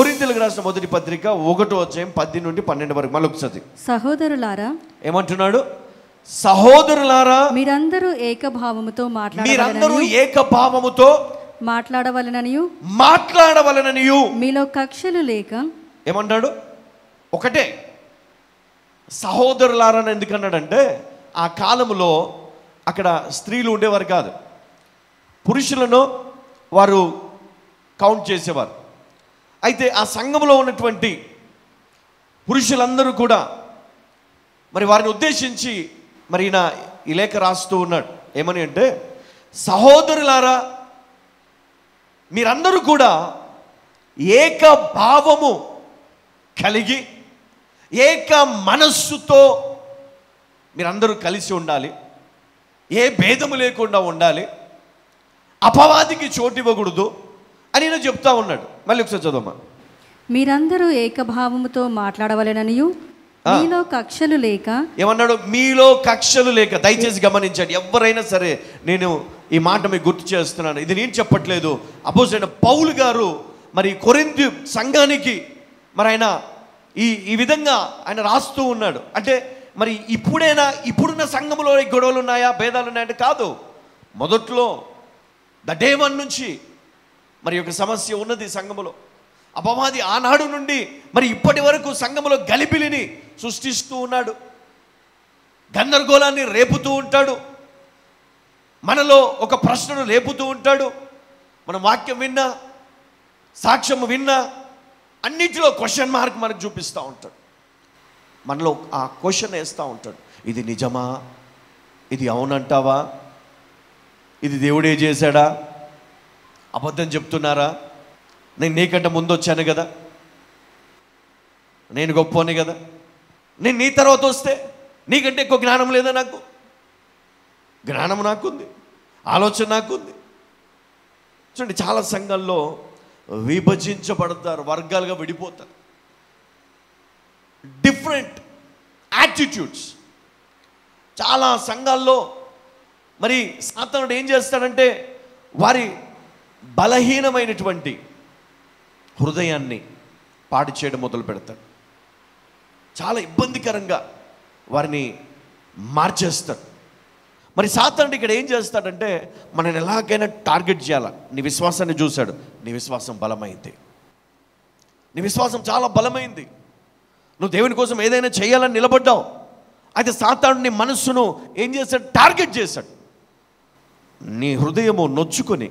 కొరింతలకు రాసిన మొదటి పత్రిక ఒకటో అధ్యాయం పది నుండి పన్నెండు వరకు. మళ్ళీ ఒకసారి. సహోదరులారా ఏమంటున్నాడు? సహోదరులారా మీరందరూ ఏకభావముతో మీరందరూ మాట్లాడవలననియు ఏకభావముతో మాట్లాడవలననియు మాట్లాడవలననియు. మీలో కక్షలు లేక ఏమన్నాడు ఒకటే. సహోదరులారని ఎందుకన్నాడంటే ఆ కాలంలో అక్కడ స్త్రీలు ఉండేవారు కాదు. పురుషులను వారు కౌంట్ చేసేవారు. అయితే ఆ సంఘంలో ఉన్నటువంటి పురుషులందరూ కూడా మరి వారిని ఉద్దేశించి మరి ఈయన ఈ లేఖ రాస్తూ ఉన్నాడు. ఏమని అంటే సహోదరులారా మీరందరూ కూడా ఏక భావము కలిగి ఏక మనస్సుతో మీరందరూ కలిసి ఉండాలి. ఏ భేదము లేకుండా ఉండాలి. అపవాదికి చోటు ఇవ్వకూడదు అని నేను చెప్తా ఉన్నాడు. మళ్ళీ ఒకసారి చదవమ్మా. మీరందరూ ఏకభావముతో మాట్లాడవలెననియు. మీలో కక్షలు లేక? ఏమన్నాడు? మీలో కక్షలు లేక. దయచేసి గమనించండి. ఎవరైనా సరే నేను ఈ మాట మీకు గుర్తు చేస్తున్నాను. ఇది నేను చెప్పట్లేదు. అపోజిట్ పౌలు గారు మరి కొరింథీ సంఘానికి మరి ఆయన ఈ ఈ విధంగా ఆయన రాస్తూ ఉన్నాడు. అంటే మరి ఇప్పుడైనా ఇప్పుడున్న సంఘంలో గొడవలు ఉన్నాయా? భేదాలు ఉన్నాయంటే కాదు. మొదట్లో ద డే వన్ నుంచి మరి ఒక సమస్య ఉన్నది సంఘములో. అపవాది ఆనాడు నుండి మరి ఇప్పటి వరకు సంఘములో గలిబిలిని సృష్టిస్తూ ఉన్నాడు. గందరగోళాన్ని రేపుతూ ఉంటాడు. మనలో ఒక ప్రశ్నను రేపుతూ ఉంటాడు. మనం వాక్యం విన్నా సాక్ష్యం విన్నా అన్నిటిలో క్వశ్చన్ మార్క్ మనకు చూపిస్తూ ఉంటాడు. మనలో ఆ క్వశ్చన్ వేస్తూ ఉంటాడు. ఇది నిజమా? ఇది అవునంటావా? ఇది దేవుడే చేశాడా? అబద్ధం చెప్తున్నారా? నేను నీకంటే ముందు వచ్చాను కదా. నేను గొప్పనే కదా. నేను నీ తర్వాత వస్తే నీకంటే ఎక్కువ జ్ఞానం లేదా నాకు? జ్ఞానం నాకుంది. ఆలోచన నాకుంది. చూడండి చాలా సంఘాల్లో విభజించబడతారు వర్గాలుగా విడిపోతారు. డిఫరెంట్ యాటిట్యూడ్స్ చాలా సంఘాల్లో మరి సాతనుడు ఏం చేస్తాడంటే వారి బలహీనమైనటువంటి హృదయాన్ని పాడు చేయడం మొదలు పెడతాడు. చాలా ఇబ్బందికరంగా వారిని మార్చేస్తాడు. మరి సాతానుడు ఇక్కడ ఏం చేస్తాడంటే మనని ఎలాగైనా టార్గెట్ చేయాల. నీ విశ్వాసాన్ని చూశాడు. నీ విశ్వాసం బలమైంది. నీ విశ్వాసం చాలా బలమైంది. నువ్వు దేవుని కోసం ఏదైనా చేయాలని నిలబడ్డావు. అయితే సాతానుడు నీ మనస్సును ఏం చేశాడు టార్గెట్ చేశాడు నీ హృదయము నొచ్చుకొని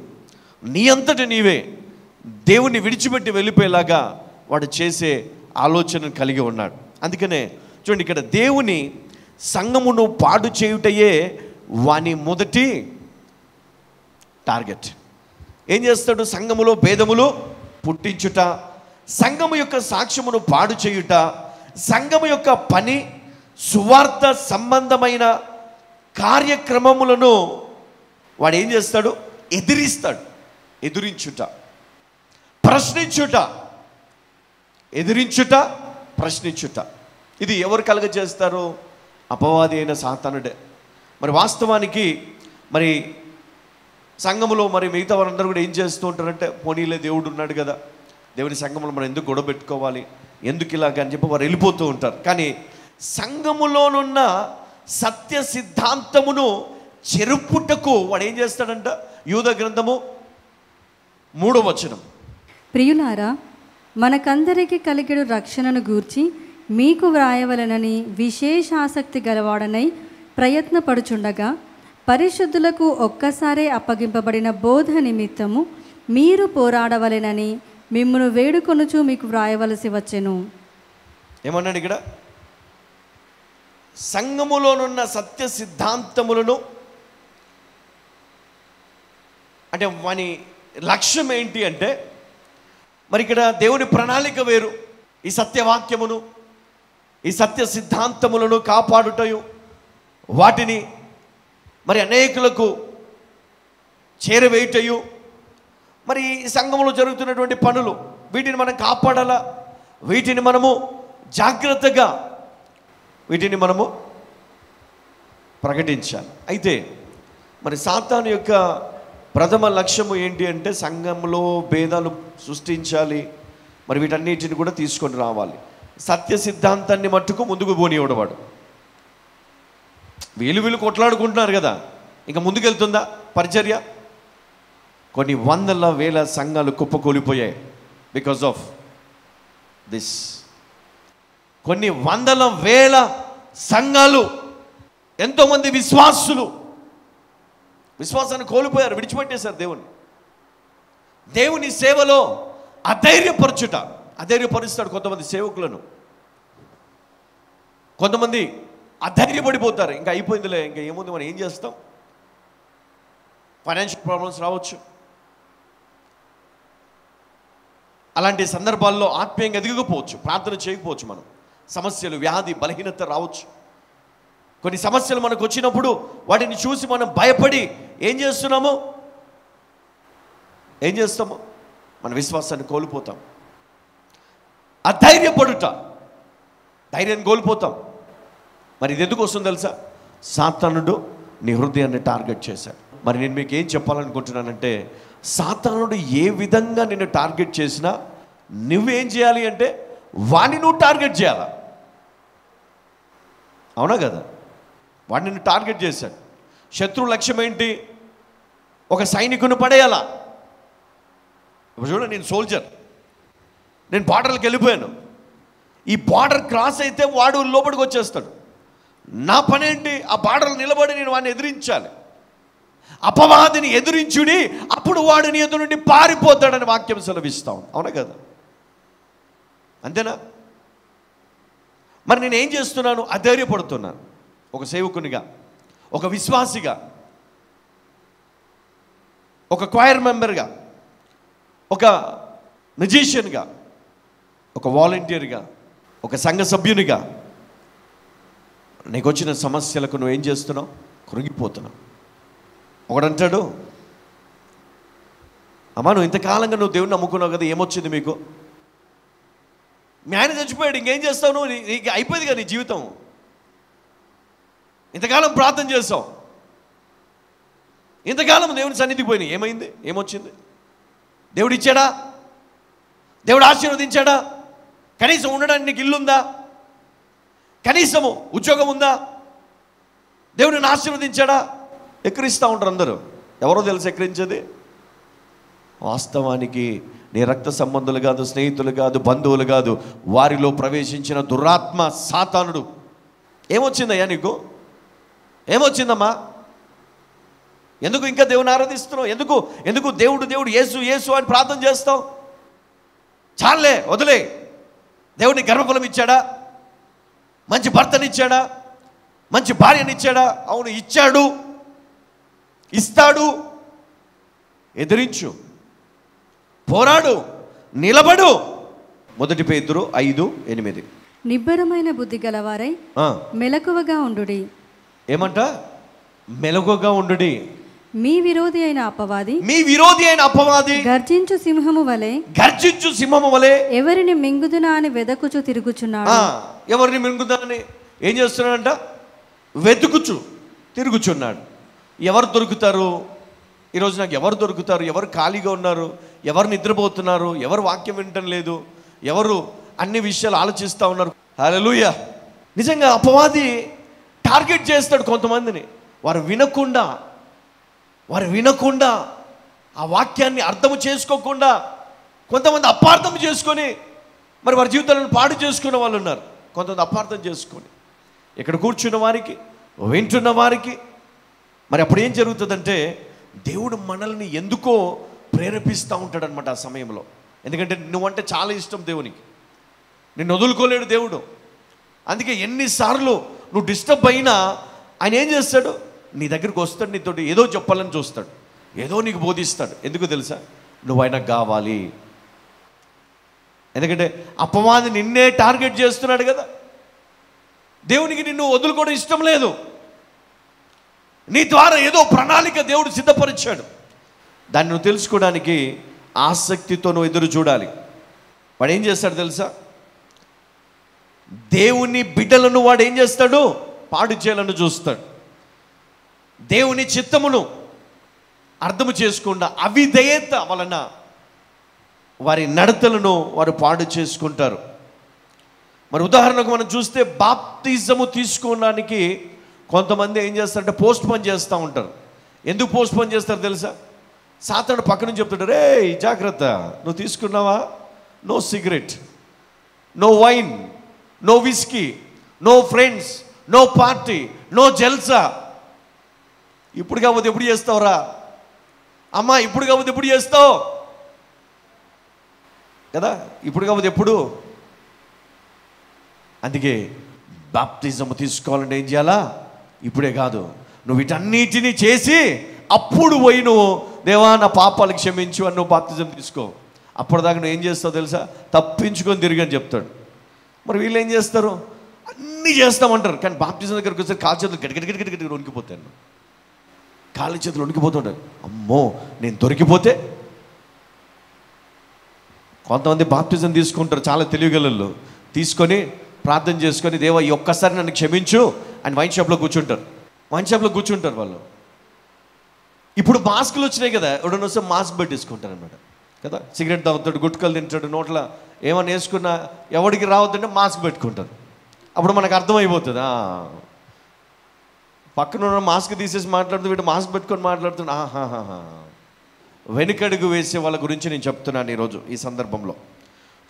నీ అంతటి నీవే దేవుణ్ణి విడిచిపెట్టి వెళ్ళిపోయేలాగా వాడు చేసే ఆలోచన కలిగి ఉన్నాడు. అందుకనే చూడండి ఇక్కడ దేవుని సంఘమును పాడు చేయుటయే వాని మొదటి టార్గెట్. ఏం చేస్తాడు? సంఘములో భేదములు పుట్టించుట సంఘము యొక్క సాక్ష్యమును పాడు చేయుట సంఘము యొక్క పని సువార్త సంబంధమైన కార్యక్రమములను వాడు ఏం చేస్తాడు? ఎదిరిస్తాడు. ఎదురించుట. ప్రశ్నించుట. ఎదిరించుట ప్రశ్నించుట. ఇది ఎవరు కలగజేస్తారు? అపవాది అయిన సాతానుడే. మరి వాస్తవానికి మరి సంఘములో మరి మిగతా వారందరూ కూడా ఏం చేస్తూ ఉంటారంటే పోనీలే దేవుడు ఉన్నాడు కదా. దేవుని సంఘములో మనం ఎందుకు గొడవ పెట్టుకోవాలి? ఎందుకు ఇలాగ అని చెప్పి వారు వెళ్ళిపోతూ ఉంటారు. కానీ సంఘములోనున్న సత్య సిద్ధాంతమును చెరుపుటకు వాడు ఏం చేస్తాడంట? యూద గ్రంథము మూడో వచనం. ప్రియులారా మనకందరికి కలిగెడు రక్షణను గూర్చి మీకు వ్రాయవలనని విశేష ఆసక్తి గలవాడనై ప్రయత్నపడుచుండగా పరిశుద్ధులకు ఒక్కసారే అప్పగింపబడిన బోధ నిమిత్తము మీరు పోరాడవలెనని మిమ్మును వేడుకొనుచు మీకు వ్రాయవలసి వచ్చెను. ఏమన్నాడు ఇక్కడ? సంఘములోనున్న సత్య సిద్ధాంతములను అంటే వాని లక్ష్యం ఏంటి అంటే మరి ఇక్కడ దేవుని ప్రణాళిక వేరు. ఈ సత్యవాక్యమును ఈ సత్య సిద్ధాంతములను కాపాడుటయు వాటిని మరి అనేకులకు చేరవేయుటయు. మరి ఈ సంఘంలో జరుగుతున్నటువంటి పనులు వీటిని మనం కాపాడాలా? వీటిని మనము జాగ్రత్తగా వీటిని మనము ప్రకటించాలి. అయితే మరి సాతాను యొక్క ప్రథమ లక్ష్యము ఏంటి అంటే సంఘంలో భేదాలు సృష్టించాలి. మరి వీటన్నిటిని కూడా తీసుకొని రావాలి. సత్య సిద్ధాంతాన్ని మట్టుకు ముందుకు పోనివ్వడవాడు వీలు వీలు కొట్లాడుకుంటున్నారు కదా. ఇంకా ముందుకెళ్తుందా పరిచర్య? కొన్ని వందల వేల సంఘాలు కుప్పకూలిపోయాయి బికాస్ ఆఫ్ దిస్ కొన్ని వందల వేల సంఘాలు ఎంతోమంది విశ్వాసులు విశ్వాసాన్ని కోల్పోయారు విడిచిపెట్టేశారు దేవుని దేవుని సేవలో అధైర్యపరచుట అధైర్యపరుస్తాడు కొంతమంది సేవకులను. కొంతమంది అధైర్యపడిపోతారు. ఇంకా అయిపోయిందిలే ఇంకా ఏముంది మనం ఏం చేస్తాం? ఫైనాన్షియల్ ప్రాబ్లమ్స్ రావచ్చు. అలాంటి సందర్భాల్లో ఆత్మీయంగా ఎదిగకపోవచ్చు ప్రార్థన చేయకపోవచ్చు మనం. సమస్యలు వ్యాధి బలహీనత రావచ్చు. కొన్ని సమస్యలు మనకు వచ్చినప్పుడు వాటిని చూసి మనం భయపడి ఏం చేస్తున్నాము? ఏం చేస్తాము? మన విశ్వాసాన్ని కోల్పోతాం. అధైర్యపడుట. ధైర్యాన్ని కోల్పోతాం. మరి ఇది ఎందుకు వస్తుంది తెలుసా? సాతానుడు నీ హృదయాన్ని టార్గెట్ చేశాడు. మరి నేను మీకు ఏం చెప్పాలనుకుంటున్నానంటే సాతానుడు ఏ విధంగా నిన్ను టార్గెట్ చేసినా నువ్వేం చేయాలి అంటే వాడిని నువ్వు టార్గెట్ చేయాలా? అవునా కదా? వాడిని టార్గెట్ చేశాడు. శత్రు లక్ష్యం ఏంటి? ఒక సైనికుని పడేయాలా? ఇప్పుడు చూడండి నేను సోల్జర్ నేను బార్డర్కి వెళ్ళిపోయాను. ఈ బార్డర్ క్రాస్ అయితే వాడు లోపలికి వచ్చేస్తాడు. నా పనేంటి ఆ బార్డర్ నిలబడి నేను వాడిని ఎదిరించాలి. అపవాదిని ఎదిరించుడి అప్పుడు వాడిని ఎదురు నుండి పారిపోతాడని వాక్యం సెలవిస్తాం అవునా కదా? అంతేనా? మరి నేను ఏం చేస్తున్నాను? అధైర్యపడుతున్నాను. ఒక సేవకునిగా ఒక విశ్వాసిగా ఒక క్వైర్ మెంబర్గా ఒక మ్యూజిషియన్గా ఒక వాలంటీర్గా ఒక సంఘ సభ్యునిగా నీకు వచ్చిన సమస్యలకు నువ్వు ఏం చేస్తున్నావు? కృంగిపోతున్నావు. ఒకడంటాడు అమ్మా నువ్వు ఇంతకాలంగా నువ్వు దేవుని నమ్ముకున్నావు కదా ఏమొచ్చింది మీకు? మీ ఆయన చచ్చిపోయాడు ఇంకేం చేస్తావు నువ్వు? నీకు అయిపోయింది కదా నీ జీవితం. ఇంతకాలం ప్రార్థన చేసాం ఇంతకాలం దేవుని సన్నిధికి పోయినాయి. ఏమైంది? ఏమొచ్చింది? దేవుడు ఇచ్చాడా దేవుడు ఆశీర్వదించాడా? కనీసం ఉండడానికి నీకు ఇల్లుందా? కనీసము ఉద్యోగం ఉందా దేవుడిని ఆశీర్వదించాడా? ఎక్కిరిస్తూ ఉంటారు అందరూ. ఎవరో తెలుసు ఎక్కిరించేది? వాస్తవానికి నీ రక్త సంబంధులు కాదు స్నేహితులు కాదు బంధువులు కాదు వారిలో ప్రవేశించిన దురాత్మ సాతానుడు. ఏమొచ్చిందయ్యా నీకు? ఏమొచ్చిందమ్మా? ఎందుకు ఇంకా దేవుని ఆరాధిస్తున్నావు? ఎందుకు? ఎందుకు దేవుడు దేవుడు యేసు యేసు అని ప్రార్థన చేస్తావు? చాలే వదిలే. దేవుడిని గర్భఫలం ఇచ్చాడా? మంచి భర్తనిచ్చాడా మంచి భార్యనిచ్చాడా అవును ఇచ్చాడు. ఇస్తాడు. ఎదిరించు. పోరాడు. నిలబడు. మొదటి పేతురు ఐదు ఎనిమిది. నిబ్బరమైన బుద్ధి గలవారై మెలకువగా ఉండుడి. ఏమంట? మెలకుగా ఉండుడి. మీ విరోధి అయిన అపవాది మీ విరోధి అయిన అపవాది గర్జించు సింహము వలె గర్జించు సింహము వలె ఎవరిని మింగుదునా అని వెదకుచు తిరుగుచున్నాడు. ఎవరిని మింగుదామని ఏం చేస్తున్నాడంట? వెతుకుచు తిరుగుచున్నాడు. ఎవరు దొరుకుతారు? ఈరోజు నాకు ఎవరు దొరుకుతారు? ఎవరు ఖాళీగా ఉన్నారు? ఎవరు నిద్రపోతున్నారు? ఎవరు వాక్యం వినటం లేదు? ఎవరు అన్ని విషయాలు ఆలోచిస్తూ ఉన్నారు? హల్లెలూయ. నిజంగా అపవాది టార్గెట్ చేస్తాడు కొంతమందిని. వారు వినకుండా వారు వినకుండా ఆ వాక్యాన్ని అర్థం చేసుకోకుండా కొంతమంది అపార్థం చేసుకొని మరి వారి జీవితాలను పాడు చేసుకున్న వాళ్ళు ఉన్నారు. కొంతమంది అపార్థం చేసుకొని. ఇక్కడ కూర్చున్న వారికి వింటున్న వారికి మరి అప్పుడు ఏం జరుగుతుందంటే దేవుడు మనల్ని ఎందుకో ప్రేరేపిస్తూ ఉంటాడనమాట ఆ సమయంలో. ఎందుకంటే నువ్వంటే చాలా ఇష్టం దేవునికి. నిన్ను వదులుకోలేడు దేవుడు. అందుకే ఎన్నిసార్లు నువ్వు డిస్టర్బ్ అయినా ఆయన ఏం చేస్తాడు? నీ దగ్గరికి వస్తాడు నీతో ఏదో చెప్పాలని చూస్తాడు. ఏదో నీకు బోధిస్తాడు. ఎందుకు తెలుసా? నువ్వు ఆయనకు కావాలి. ఎందుకంటే అపవాది నిన్నే టార్గెట్ చేస్తున్నాడు కదా. దేవునికి నిన్ను వదులుకోవడం ఇష్టం లేదు. నీ ద్వారా ఏదో ప్రణాళిక దేవుడు సిద్ధపరిచాడు. దాన్ని నువ్వు తెలుసుకోవడానికి ఆసక్తితో నువ్వు ఎదురు చూడాలి. వాడు ఏం చేస్తాడు తెలుసా? దేవుని బిడ్డలను వాడు ఏం చేస్తాడు? పాడు చేయాలని చూస్తాడు. దేవుని చిత్తమును అర్థము చేసుకుండా అవిధేయత వలన వారి నడతలను వారు పాడు చేసుకుంటారు. మరి ఉదాహరణకు మనం చూస్తే బాప్తిజము తీసుకోవడానికి కొంతమంది ఏం చేస్తారంటే పోస్ట్ పోన్ చేస్తూ ఉంటారు. ఎందుకు పోస్ట్ పోన్ చేస్తారు తెలుసా? సాతాను పక్క నుంచి చెప్తాడు రే జాగ్రత్త. నువ్వు తీసుకున్నావా? No cigarette. No wine. No whisky no friends no party no జల్సా ఇప్పుడు కాకపోతే ఎప్పుడు చేస్తావురా? అమ్మా ఇప్పుడు కాకపోతే ఎప్పుడు చేస్తావు? కదా? ఇప్పుడు కాకపోతే ఎప్పుడు? అందుకే బాప్తిజం తీసుకోవాలంటే ఏం చేయాలా? ఇప్పుడే కాదు. నువ్వు వీటన్నిటిని చేసి అప్పుడు పోయి నువ్వు దేవా నా పాపాలు క్షమించు అని నువ్వు బాప్తిజం తీసుకో. అప్పటిదాకా నువ్వు ఏం చేస్తావు తెలుసా? తప్పించుకొని తిరిగని చెప్తాడు. మరి వీళ్ళు ఏం చేస్తారు? అన్నీ చేస్తామంటారు. కానీ బాప్టిజం దగ్గరికి వస్తే కాలు చేతులు గడిగడిగడిగడిగడి వణికిపోతాను కాళ్ళు చేతులు వణికిపోతుంటారు. అమ్మో నేను దొరికిపోతే? కొంతమంది బాప్టిజం తీసుకుంటారు చాలా తెలివిగలళ్ళు. తీసుకొని ప్రార్థన చేసుకొని దేవా ఈ ఒక్కసారి నన్ను క్షమించు అని వైన్ షాప్లో కూర్చుంటారు. వైన్ షాప్లో కూర్చుంటారు వాళ్ళు. ఇప్పుడు మాస్కులు వచ్చినాయి కదా. ఎవడన్నా వస్తే మాస్క్ పెట్టేసుకుంటారు అనమాట కదా? సిగరెట్ తాగుతాడు గుట్కలు తింటాడు నోట్లో ఏమైనా వేసుకున్నా ఎవడికి రావద్దంటే మాస్క్ పెట్టుకుంటాడు. అప్పుడు మనకు అర్థమైపోతుంది. పక్కన ఉన్న మాస్క్ తీసేసి మాట్లాడుతూ వీడు మాస్క్ పెట్టుకొని మాట్లాడుతున్నా ఆహాహాహా. వెనుకడుగు వేసే వాళ్ళ గురించి నేను చెప్తున్నాను ఈరోజు ఈ సందర్భంలో.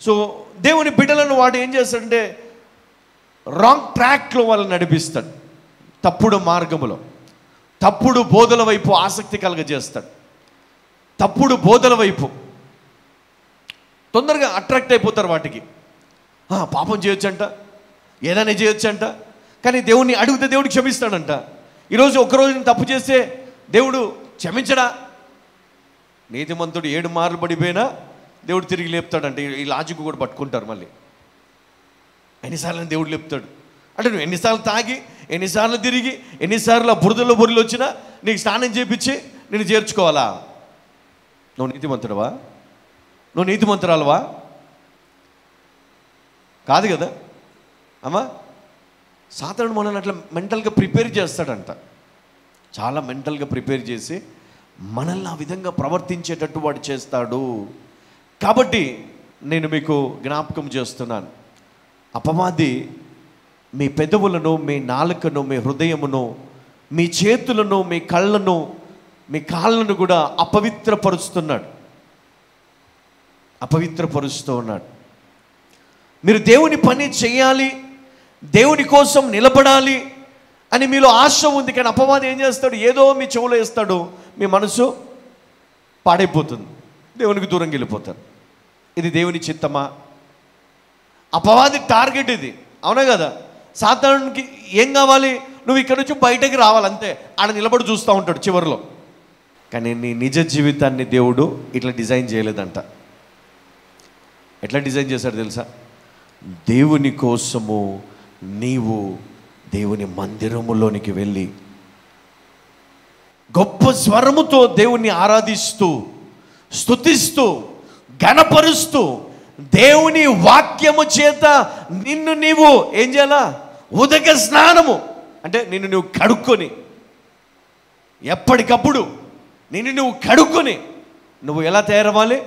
సో దేవుని బిడ్డలను వాడు ఏం చేస్తాడంటే రాంగ్ ట్రాక్లో వాళ్ళని నడిపిస్తాడు. తప్పుడు మార్గములో తప్పుడు బోధల వైపు ఆసక్తి కలగజేస్తాడు. తప్పుడు బోధల వైపు. తొందరగా అట్రాక్ట్ అయిపోతారు వాటికి. పాపం చేయొచ్చంట ఏదైనా చేయొచ్చంట కానీ దేవుణ్ణి అడిగితే దేవుడు క్షమిస్తాడంట. ఈరోజు ఒకరోజు నేను తప్పు చేస్తే దేవుడు క్షమించడా? నీతిమంతుడు ఏడు మార్లు పడిపోయినా దేవుడు తిరిగి లేపుతాడంట. ఈ- ఈ లాజిక్ కూడా పట్టుకుంటారు మళ్ళీ. ఎన్నిసార్లు దేవుడు లేపుతాడు? అంటే నువ్వు ఎన్నిసార్లు తాగి ఎన్నిసార్లు తిరిగి ఎన్నిసార్లు ఆ బురదలో బొరిలు వచ్చినా నీకు స్నానం చేపించి నేను చేర్చుకోవాలా? నువ్వు నీతిమంతుడవా? నువ్వు నీతిమంతురాలవా? కాదు కదా? అమ్మా సాధారణ మనల్ని అట్లా మెంటల్గా ప్రిపేర్ చేస్తాడంట. చాలా మెంటల్గా ప్రిపేర్ చేసి మనల్ని ఆ విధంగా ప్రవర్తించేటట్టు వాడు చేస్తాడు. కాబట్టి నేను మీకు జ్ఞాపకం చేస్తున్నాను. అపవాది మీ పెదవులను మీ నాలుకను మీ హృదయమును మీ చేతులను మీ కళ్ళను మీ కాళ్ళను కూడా అపవిత్రపరుస్తున్నాడు. అపవిత్రపరుస్తూ ఉన్నాడు. మీరు దేవుని పని చేయాలి దేవుని కోసం నిలబడాలి అని మీలో ఆశ ఉంది కానీ అపవాది ఏం చేస్తాడు? ఏదో మీ చెవులో వేస్తాడు మీ మనసు పాడైపోతుంది దేవునికి దూరం వెళ్ళిపోతారు. ఇది దేవుని చిత్తమా? అపవాది టార్గెట్ ఇది. అవునా కదా? సాధారణకి ఏం కావాలి? నువ్వు ఇక్కడ నుంచి బయటకి రావాలంతే ఆడ నిలబడి చూస్తూ ఉంటాడు చివరిలో. కానీ నీ నిజ జీవితాన్ని దేవుడు ఇట్లా డిజైన్ చేయలేదంట. ఎట్లా డిజైన్ చేశాడు తెలుసా? దేవుని కోసము నీవు దేవుని మందిరములోనికి వెళ్ళి గొప్ప స్వరముతో దేవుణ్ణి ఆరాధిస్తూ స్తుతిస్తూ ఘనపరుస్తూ దేవుని వాక్యము చేత నిన్ను నీవు ఏం చేయాలా? ఉదక స్నానము. అంటే నిన్ను నువ్వు కడుక్కొని ఎప్పటికప్పుడు నిన్ను నువ్వు కడుక్కొని నువ్వు ఎలా తయారవ్వాలి?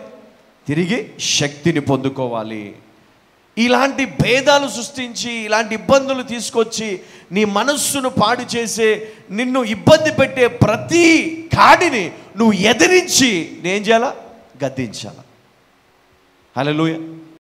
తిరిగి శక్తిని పొందుకోవాలి. ఇలాంటి భేదాలు సృష్టించి ఇలాంటి ఇబ్బందులు తీసుకొచ్చి నీ మనస్సును పాడు చేసే నిన్ను ఇబ్బంది పెట్టే ప్రతి కాడిని నువ్వు ఎదిరించి నేం చేయాలా? గద్దించాలా? హలోయ